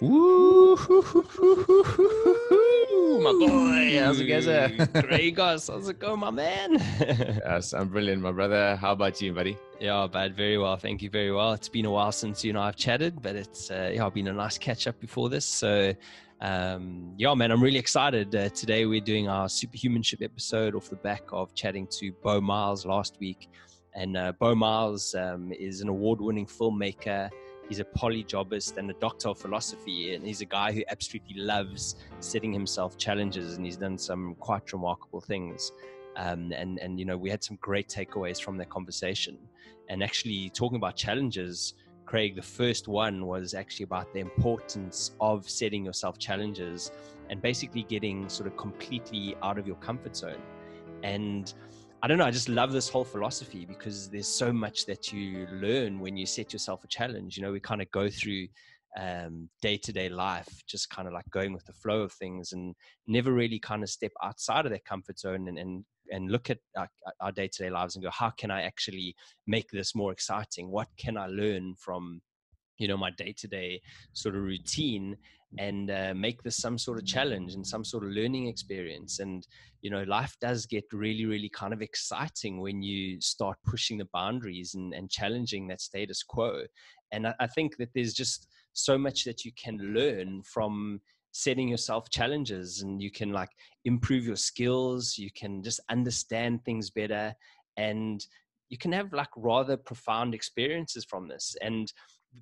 Woo! my boy, how's it going? Gregos, how's it going, my man? yes, I'm brilliant, my brother. How about you, buddy? Yeah, bad, very well. Thank you very well. It's been a while since you and I have chatted, but it's uh, yeah, been a nice catch up before this. So, um, yeah, man, I'm really excited. Uh, today we're doing our superhumanship episode off the back of chatting to Beau Miles last week, and uh, Beau Miles um, is an award-winning filmmaker He's a polyjobist and a doctor of philosophy, and he's a guy who absolutely loves setting himself challenges, and he's done some quite remarkable things. Um, and and you know we had some great takeaways from that conversation. And actually talking about challenges, Craig, the first one was actually about the importance of setting yourself challenges and basically getting sort of completely out of your comfort zone. And I don't know. I just love this whole philosophy because there's so much that you learn when you set yourself a challenge. You know, we kind of go through day to day life, just kind of like going with the flow of things and never really kind of step outside of that comfort zone and, and, and look at our day to day lives and go, how can I actually make this more exciting? What can I learn from you know my day-to-day sort of routine and uh, make this some sort of challenge and some sort of learning experience. And you know life does get really really kind of exciting when you start pushing the boundaries and, and challenging that status quo. And I, I think that there's just so much that you can learn from setting yourself challenges and you can like improve your skills you can just understand things better and you can have like rather profound experiences from this. And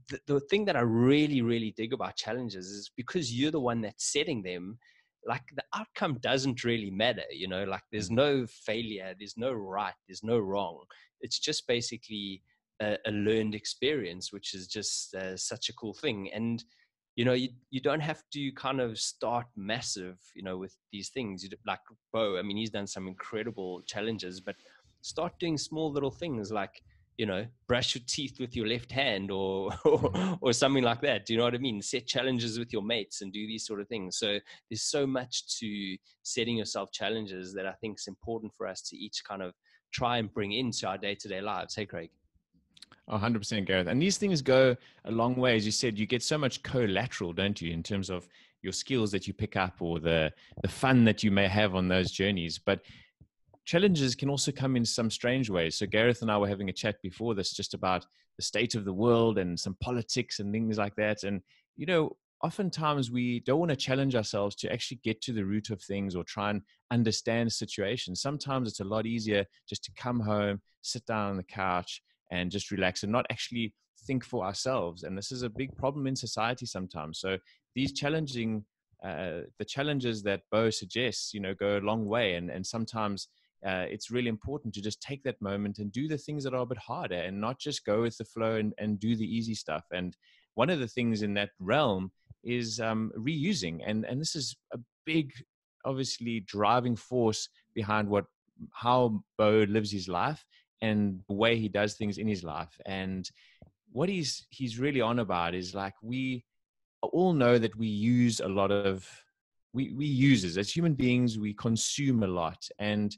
the, the thing that I really, really dig about challenges is because you're the one that's setting them, like the outcome doesn't really matter, you know, like there's no failure, there's no right, there's no wrong. It's just basically a, a learned experience, which is just uh, such a cool thing. And, you know, you, you don't have to kind of start massive, you know, with these things. You like Beau, I mean, he's done some incredible challenges, but start doing small little things like, you know, brush your teeth with your left hand or, or, mm-hmm. or something like that. Do you know what I mean? Set challenges with your mates and do these sort of things. So there's so much to setting yourself challenges that I think is important for us to each kind of try and bring into our day to day lives. Hey, Craig. 100% Gareth. And these things go a long way. As you said, you get so much collateral, don't you, in terms of your skills that you pick up or the, the fun that you may have on those journeys. But challenges can also come in some strange ways. So Gareth and I were having a chat before this just about the state of the world and some politics and things like that. And, you know, oftentimes we don't want to challenge ourselves to actually get to the root of things or try and understand situations. Sometimes it's a lot easier just to come home, sit down on the couch and just relax and not actually think for ourselves. And this is a big problem in society sometimes. So these challenging uh, the challenges that Beau suggests, you know, go a long way. And, and sometimes uh, it's really important to just take that moment and do the things that are a bit harder and not just go with the flow and, and do the easy stuff. And one of the things in that realm is um, reusing. And, and this is a big, obviously, driving force behind what how Beau lives his life and the way he does things in his life. And what he's he's really on about is like we all know that we use a lot of we we users as human beings we consume a lot and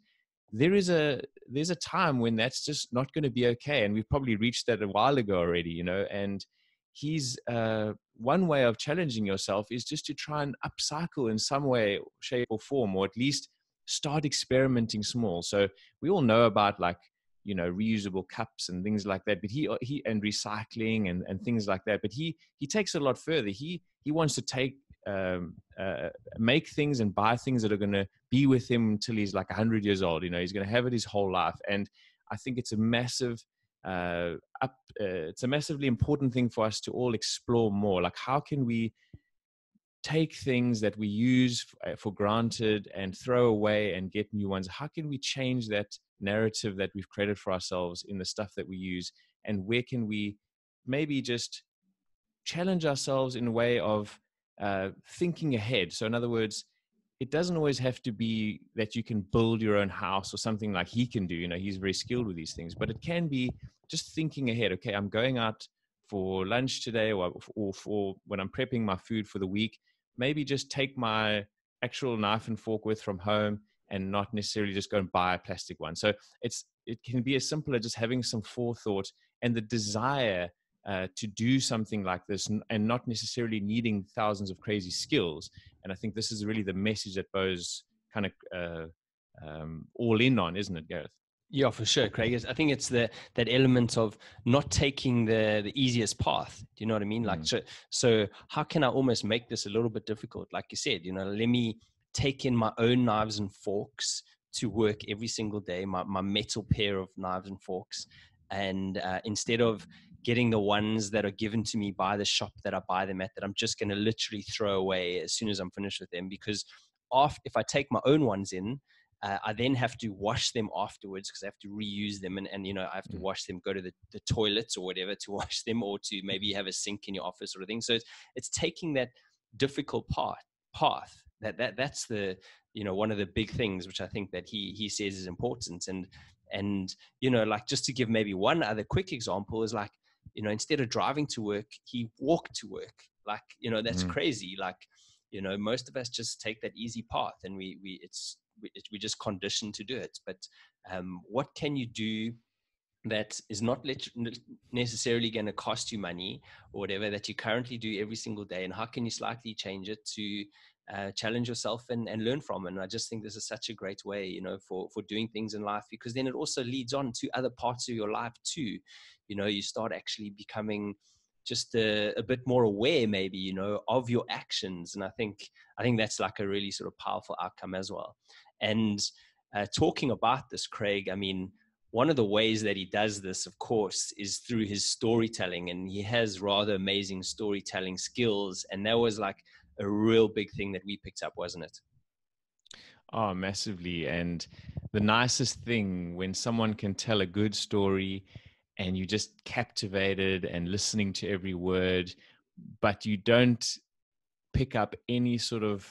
there is a there's a time when that's just not going to be okay and we've probably reached that a while ago already you know and he's uh, one way of challenging yourself is just to try and upcycle in some way shape or form or at least start experimenting small. So we all know about like you know reusable cups and things like that but he he and recycling and, and things like that but he he takes it a lot further. He he wants to take um, uh, make things and buy things that are going to be with him until he's like 100 years old. You know, he's going to have it his whole life. And I think it's a massive, uh, up, uh, it's a massively important thing for us to all explore more. Like, how can we take things that we use uh, for granted and throw away and get new ones? How can we change that narrative that we've created for ourselves in the stuff that we use? And where can we maybe just challenge ourselves in a way of uh, thinking ahead. So, in other words, it doesn't always have to be that you can build your own house or something like he can do. You know, he's very skilled with these things, but it can be just thinking ahead. Okay, I'm going out for lunch today, or, or for when I'm prepping my food for the week. Maybe just take my actual knife and fork with from home and not necessarily just go and buy a plastic one. So it's it can be as simple as just having some forethought and the desire uh, to do something like this and, and, not necessarily needing thousands of crazy skills. And I think this is really the message that Beau's kind of uh, um, all in on, isn't it, Gareth? Yeah, for sure, Craig. I think it's the that element of not taking the the easiest path. Do you know what I mean? Like, mm. so, so how can I almost make this a little bit difficult? Like you said, you know, let me take in my own knives and forks to work every single day, my, my metal pair of knives and forks. And uh, instead of getting the ones that are given to me by the shop that I buy them at, that I'm just going to literally throw away as soon as I'm finished with them. Because off, if I take my own ones in, uh, I then have to wash them afterwards because I have to reuse them and, and you know I have to mm. wash them, go to the, the toilets or whatever to wash them or to maybe have a sink in your office sort of thing. So it's, it's taking that difficult part path that that that's the you know one of the big things which i think that he he says is important and and you know like just to give maybe one other quick example is like you know instead of driving to work he walked to work. Like you know that's mm. crazy. Like you know most of us just take that easy path and we we it's we, we just conditioned to do it. But um what can you do that is not necessarily going to cost you money or whatever that you currently do every single day? And how can you slightly change it to uh, challenge yourself and, and learn from? And i just think this is such a great way you know for for doing things in life because then it also leads on to other parts of your life too you know you start actually becoming just a, a, bit more aware maybe you know of your actions and i think i think that's like a really sort of powerful outcome as well and uh, talking about this craig i mean one of the ways that he does this, of course, is through his storytelling, and he has rather amazing storytelling skills. And that was like a real big thing that we picked up, wasn't it? Oh, massively. And the nicest thing when someone can tell a good story and you're just captivated and listening to every word, but you don't pick up any sort of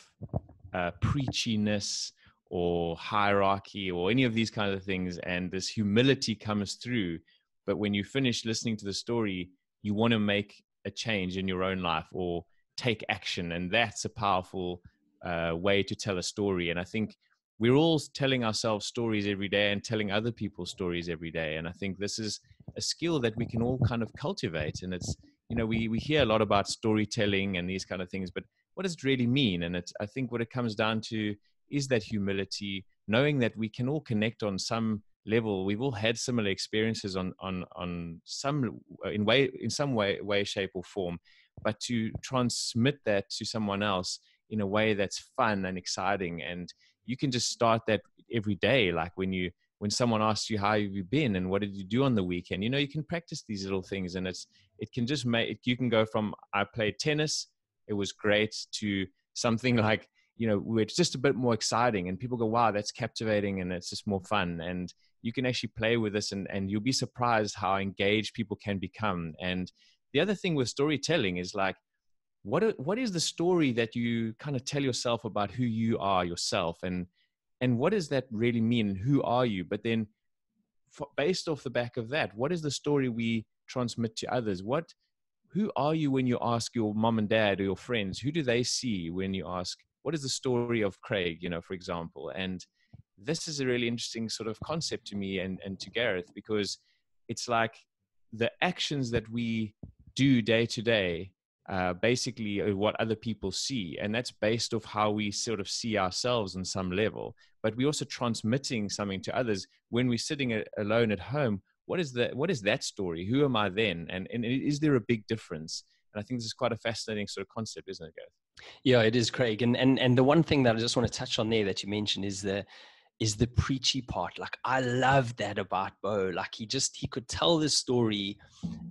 uh, preachiness or hierarchy or any of these kind of things and this humility comes through. But when you finish listening to the story you want to make a change in your own life or take action and that's a powerful uh, way to tell a story. And i think we're all telling ourselves stories every day and telling other people stories every day and i think this is a skill that we can all kind of cultivate and it's you know we we hear a lot about storytelling and these kind of things but what does it really mean and it's i think what it comes down to is that humility, knowing that we can all connect on some level. We've all had similar experiences on on on some uh, in way in some way way shape or form, but to transmit that to someone else in a way that's fun and exciting and you can just start that every day like when you when someone asks you how have you been? And what did you do on the weekend? You know you can practice these little things and it's it can just make you can go from i played tennis it was great to something like you know where it's just a bit more exciting and people go wow that's captivating and it's just more fun. And you can actually play with this and, and you'll be surprised how engaged people can become. And the other thing with storytelling is like what what is the story that you kind of tell yourself about who you are yourself? And and what does that really mean? Who are you? But then for, based off the back of that what is the story we transmit to others? What who are you when you ask your mom and dad or your friends? Who do they see when you ask what is the story of Craig, you know, for example? And this is a really interesting sort of concept to me and, and to Gareth because it's like the actions that we do day to day uh, basically what other people see and that's based off how we sort of see ourselves on some level. But we're also transmitting something to others. When we're sitting alone at home what is that what is that story? Who am i then? And, and is there a big difference? And i think this is quite a fascinating sort of concept isn't it Gareth? Yeah, it is, Craig. And and and the one thing that I just want to touch on there that you mentioned is the is the preachy part. Like I love that about Beau. Like he just he could tell the story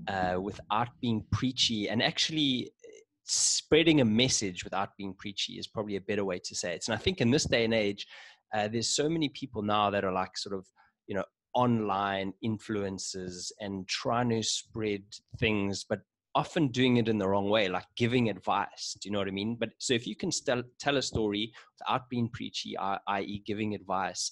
uh, without being preachy, and actually spreading a message without being preachy is probably a better way to say it. And I think in this day and age, uh, there's so many people now that are like sort of you know online influencers and trying to spread things, but often doing it in the wrong way, like giving advice. Do you know what I mean? But so if you can tell, tell a story without being preachy, i.e., giving advice,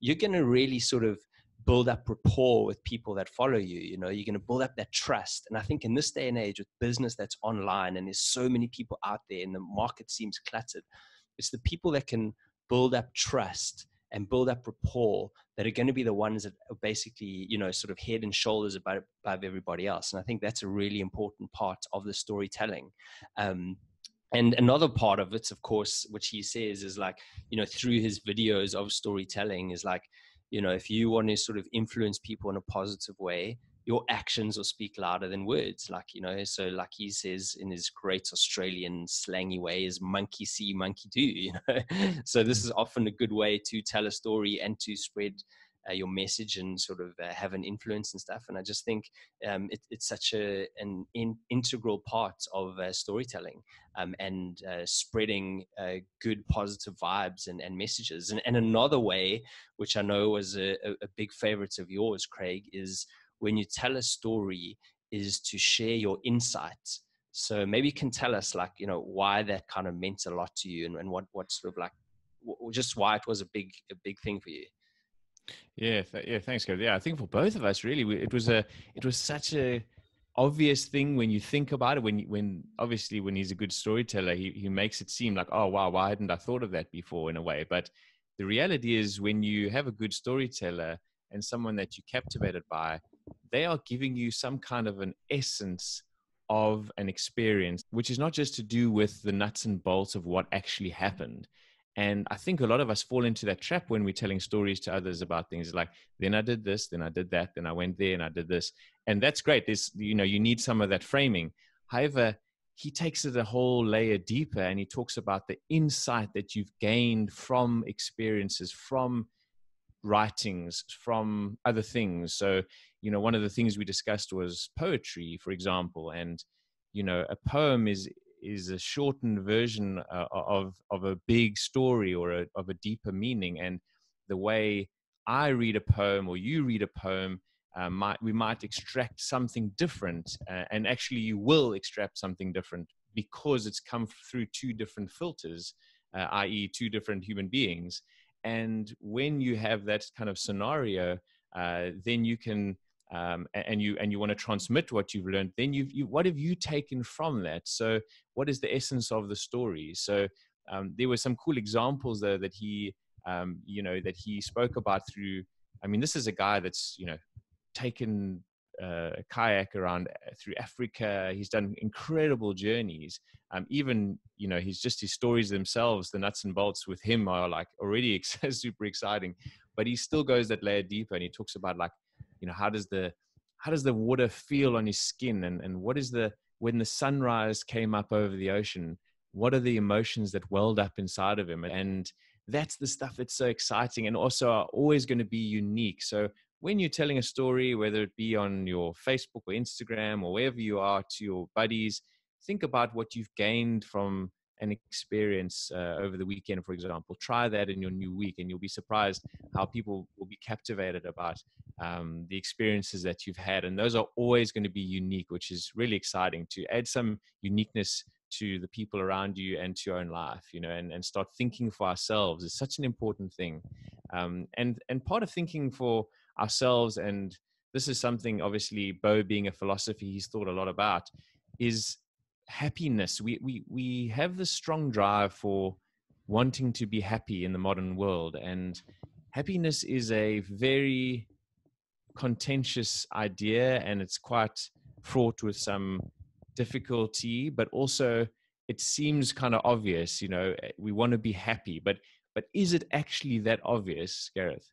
you're going to really sort of build up rapport with people that follow you. You know, you're going to build up that trust. And I think in this day and age with business that's online and there's so many people out there and the market seems cluttered, it's the people that can build up trust and build up rapport that are going to be the ones that are basically you know sort of head and shoulders above, above everybody else. And i think that's a really important part of the storytelling. Um, and another part of it of course which he says is like you know through his videos of storytelling is like you know if you want to sort of influence people in a positive way your actions will speak louder than words like you know so like he says in his great australian slangy way is monkey see monkey do you know? So this is often a good way to tell a story and to spread uh, your message and sort of uh, have an influence and stuff and i just think um, it, it's such a an in, integral part of uh, storytelling um, and uh, spreading uh, good positive vibes and, and messages and, and another way which i know was a, a big favorite of yours craig is when you tell a story is to share your insights. So maybe you can tell us like you know why that kind of meant a lot to you and, and what what sort of like w- just why it was a big a big thing for you. Yeah th- yeah thanks Gary. yeah i think for both of us really we, it was a it was such a obvious thing when you think about it when when obviously when he's a good storyteller he, he makes it seem like oh wow why hadn't i thought of that before in a way. But the reality is when you have a good storyteller and someone that you're captivated by they are giving you some kind of an essence of an experience, which is not just to do with the nuts and bolts of what actually happened. And I think a lot of us fall into that trap when we're telling stories to others about things like, then I did this, then I did that, then I went there and I did this. And that's great. This, you know, you need some of that framing. However, he takes it a whole layer deeper and he talks about the insight that you've gained from experiences, from writings, from other things. So you know one of the things we discussed was poetry for example and you know a poem is is a shortened version uh, of of a big story or a, of a deeper meaning. And the way i read a poem or you read a poem uh, might, we might extract something different uh, and actually you will extract something different because it's come through two different filters uh, i.e two different human beings. And when you have that kind of scenario uh, then you can um, and you and you want to transmit what you've learned then you've you, what have you taken from that so what is the essence of the story so um, there were some cool examples there that he um, you know that he spoke about through i mean this is a guy that's you know taken uh, a kayak around uh, through Africa. He's done incredible journeys. Um, even you know, he's just his stories themselves, the nuts and bolts with him are like already super exciting. But he still goes that layer deeper, and he talks about like you know how does the how does the water feel on your skin? And and what is the when the sunrise came up over the ocean what are the emotions that welled up inside of him? And that's the stuff that's so exciting and also are always going to be unique. So when you're telling a story whether it be on your facebook or instagram or wherever you are to your buddies think about what you've gained from an experience uh, over the weekend, for example. Try that in your new week, and you'll be surprised how people will be captivated about um, the experiences that you've had. And those are always going to be unique, which is really exciting to add some uniqueness to the people around you and to your own life, you know, and, and start thinking for ourselves is such an important thing. Um, and and part of thinking for ourselves, and this is something obviously Beau being a philosophy he's thought a lot about, is happiness. We we we have this strong drive for wanting to be happy in the modern world, and happiness is a very contentious idea, and it's quite fraught with some difficulty, but also it seems kind of obvious. You know, eh, we want to be happy, but but is it actually that obvious, Gareth?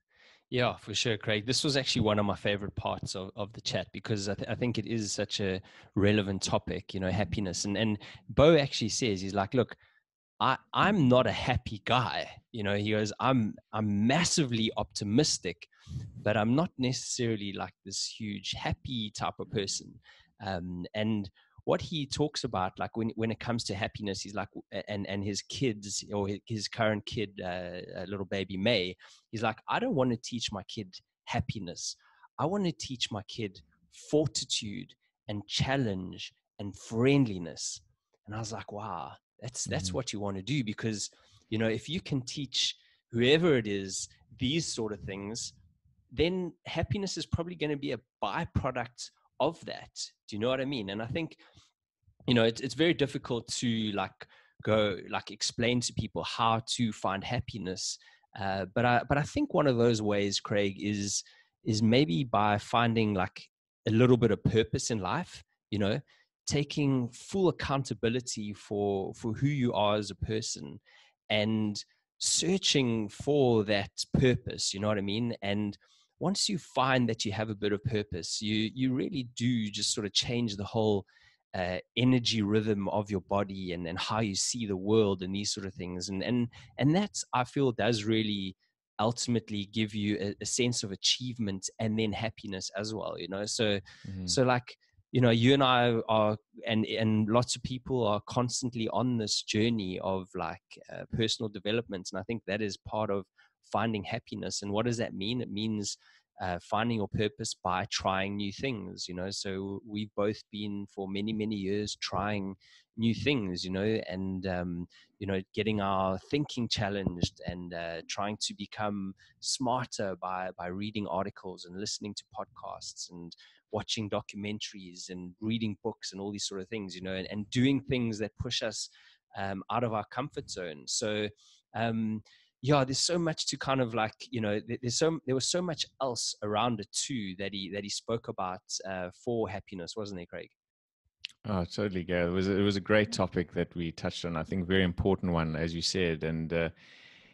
Yeah, for sure, Craig. This was actually one of my favorite parts of, of the chat because I, th- I think it is such a relevant topic, you know, happiness. And and Beau actually says he's like, look, I I'm not a happy guy. You know, he goes, I'm I'm massively optimistic, but I'm not necessarily like this huge happy type of person. Um, and what he talks about, like when when it comes to happiness, he's like, and and his kids or his current kid, uh, little baby May, he's like, I don't want to teach my kid happiness. I want to teach my kid fortitude and challenge and friendliness. And I was like, wow, that's that's mm-hmm. what you want to do because you know if you can teach whoever it is these sort of things, then happiness is probably going to be a byproduct of that. Do you know what I mean? And I think, you know, it's it's very difficult to like go like explain to people how to find happiness Uh, but I but I think one of those ways, Craig, is is maybe by finding like a little bit of purpose in life. You know, taking full accountability for for who you are as a person, and searching for that purpose. You know what I mean? And once you find that you have a bit of purpose, you you really do just sort of change the whole uh, energy rhythm of your body and, and how you see the world and these sort of things. And and and that's i feel does really ultimately give you a, a sense of achievement and then happiness as well you know? So mm-hmm. so like you know you and i are and and lots of people are constantly on this journey of like uh, personal development. And i think that is part of finding happiness and what does that mean? It means uh, finding your purpose by trying new things you know? So we've both been for many many years trying new things you know? And um, you know getting our thinking challenged and uh, trying to become smarter by by reading articles and listening to podcasts and watching documentaries and reading books and all these sort of things you know? And, and doing things that push us um, out of our comfort zone. So um, yeah, there's so much to kind of like you know there's so there was so much else around it too that he that he spoke about uh, for happiness, wasn't there, Craig? Oh, totally, Gary. It was it was a great topic that we touched on. I think very important one, as you said, and uh,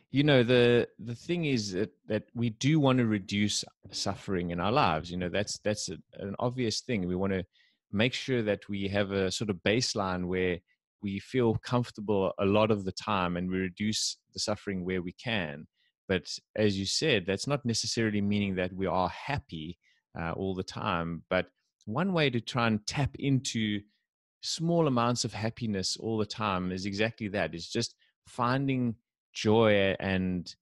you know the the thing is that, that we do want to reduce suffering in our lives. You know that's that's a, an obvious thing. We want to make sure that we have a sort of baseline where we feel comfortable a lot of the time and we reduce the suffering where we can. But as you said, that's not necessarily meaning that we are happy uh, all the time. But one way to try and tap into small amounts of happiness all the time is exactly that is just finding joy and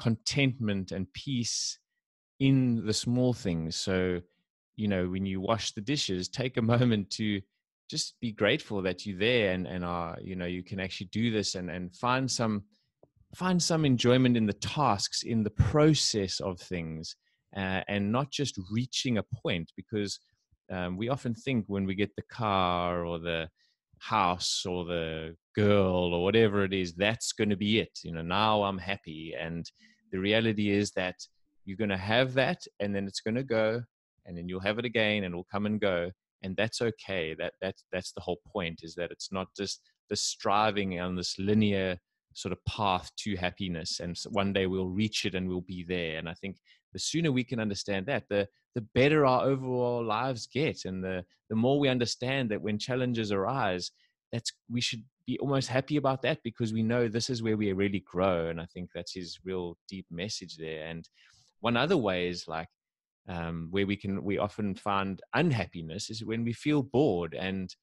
contentment and peace in the small things. So, you know, when you wash the dishes, take a moment to just be grateful that you're there and and are you know you can actually do this and and find some find some enjoyment in the tasks in the process of things uh, and not just reaching a point because um, we often think when we get the car or the house or the girl or whatever it is that's going to be it you know now i'm happy. And the reality is that you're going to have that and then it's going to go and then you'll have it again and it'll come and go and that's okay that that's that's the whole point is that it's not just the striving on this linear sort of path to happiness and one day we'll reach it and we'll be there and i think the sooner we can understand that the the better our overall lives get and the the more we understand that when challenges arise that's we should be almost happy about that because we know this is where we really grow and i think that's his real deep message there and one other way is like um, where we can we often find unhappiness is when we feel bored and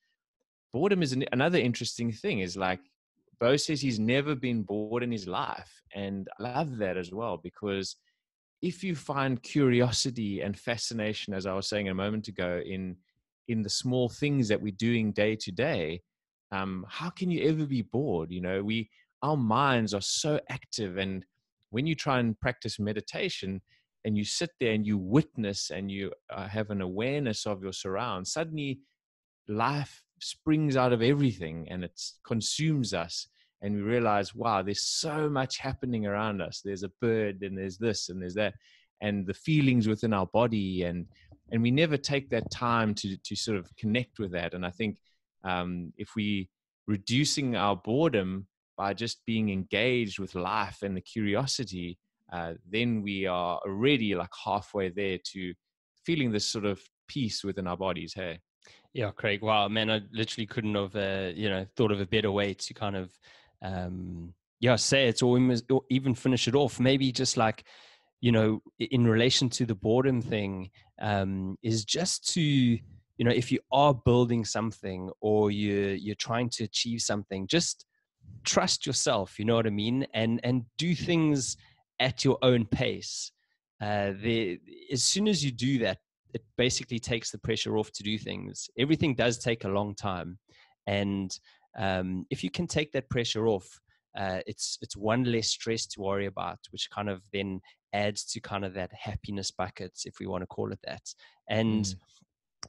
boredom is an, another interesting thing is like Beau says he's never been bored in his life and i love that as well because if you find curiosity and fascination as i was saying a moment ago in in the small things that we're doing day to day um, how can you ever be bored? You know we our minds are so active and when you try and practice meditation and you sit there and you witness and you uh, have an awareness of your surrounds, suddenly life springs out of everything and it consumes us. And we realize, wow, there's so much happening around us. There's a bird and there's this and there's that, and the feelings within our body. And, and we never take that time to, to sort of connect with that. And I think um, if we reducing our boredom by just being engaged with life and the curiosity, uh, then we are already like halfway there to feeling this sort of peace within our bodies. Hey. Yeah, Craig. Wow, man, I literally couldn't have, uh, you know, thought of a better way to kind of, um, yeah, say it or even finish it off. Maybe just like, you know, in relation to the boredom thing, um, is just to, you know, if you are building something or you're you're trying to achieve something, just trust yourself. You know what I mean, and and do things at your own pace. Uh, the, as soon as you do that, it basically takes the pressure off to do things. Everything does take a long time, and um, if you can take that pressure off, uh, it's it's one less stress to worry about, which kind of then adds to kind of that happiness bucket, if we want to call it that. And mm.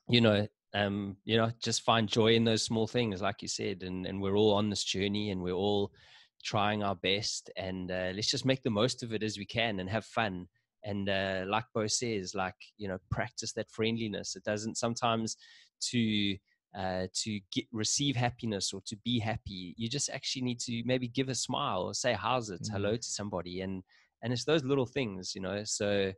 you know, um, you know, just find joy in those small things, like you said. And and we're all on this journey, and we're all trying our best, and uh, let's just make the most of it as we can and have fun. And uh, like Beau says, like you know, practice that friendliness. It doesn't sometimes to uh, to get receive happiness or to be happy. You just actually need to maybe give a smile or say how's it, mm-hmm. hello to somebody, and and it's those little things, you know. So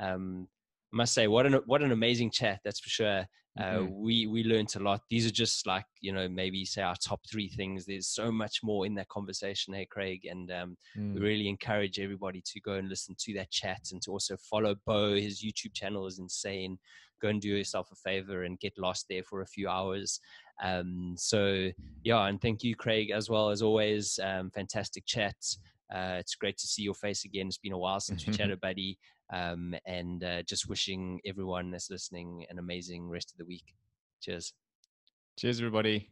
um, I must say, what an what an amazing chat. That's for sure. Uh, mm-hmm. We we learned a lot. These are just like you know maybe say our top three things. There's so much more in that conversation, hey Craig, and um, mm. we really encourage everybody to go and listen to that chat and to also follow Beau. His YouTube channel is insane. Go and do yourself a favor and get lost there for a few hours. Um, so yeah, and thank you, Craig, as well as always. Um, fantastic chat. Uh, it's great to see your face again. It's been a while since we chatted, buddy. Um, and uh, just wishing everyone that's listening an amazing rest of the week. Cheers. Cheers, everybody.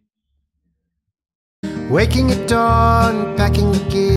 Waking at dawn, packing the gear.